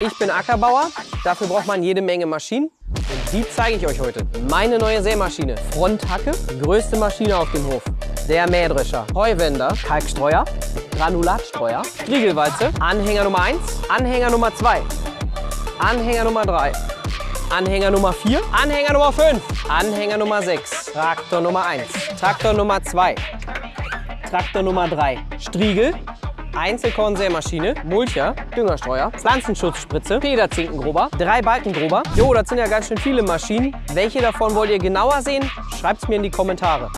Ich bin Ackerbauer, dafür braucht man jede Menge Maschinen. Und die zeige ich euch heute. Meine neue Sämaschine, Fronthacke, größte Maschine auf dem Hof. Der Mähdrescher, Heuwender, Kalkstreuer, Granulatstreuer, Striegelwalze, Anhänger Nummer 1, Anhänger Nummer 2, Anhänger Nummer 3, Anhänger Nummer 4, Anhänger Nummer 5, Anhänger Nummer 6, Traktor Nummer 1, Traktor Nummer 2, Traktor Nummer 3, Striegel, Einzelkornsämaschine, Mulcher, Düngerstreuer, Pflanzenschutzspritze, Federzinkengrober, drei Balkengrober. Jo, das sind ja ganz schön viele Maschinen. Welche davon wollt ihr genauer sehen? Schreibt es mir in die Kommentare.